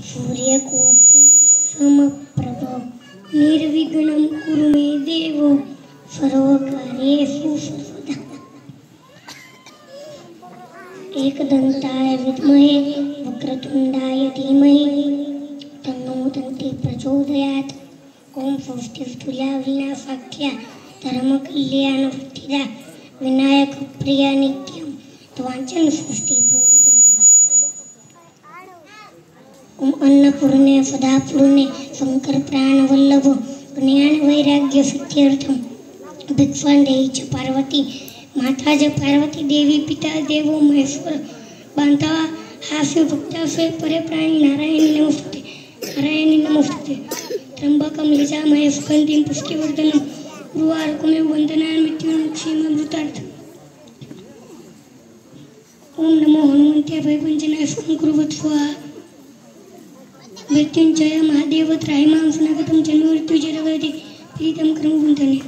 सूर्यकोटि समप्रभ। निर्विघ्नं कुरु मे देव। सर्वकार्येषु सर्वदा एकदन्ताय विद्महे, वक्रतुण्डाय धीमहि। तन्नो दन्ति प्रचोदयात् ॐ सौष्ठिस्तुल्या विनाशाख्या धर्मकल्याणवृत्तिदा विनायकप्रिया नित्यं त्वाञ्चन सृष्टि ओम अन्नपूर्णे सदापूर्णे शंकर प्राणवल्लभ ज्ञान वैराग्य सिद्ध्यर्थम भिक्षां देहि च पार्वती माता च पार्वती देवी, पिता देवो महेश्वर। बांधा हास्य भक्तासे परे प्राणी, नारायणी नमस्ते नारायणी नमस्ते त्र्यंबकम यजामहे सुगंधिं पुष्टिवर्धनं गुरुवारकुमे वन्दनान् मृत्युमुक्षीममृतार्थ ओम नमो हनुमन्ते भयपञ्चनाय कुरुवत् स्वाहा मृत्युंजय సత్యం తిష్టంచాయ మహాదేవ త్రైమాంసనగతం జన్మృత్యుజరవతి ప్రీతం క్రమ క్రమగుంటనే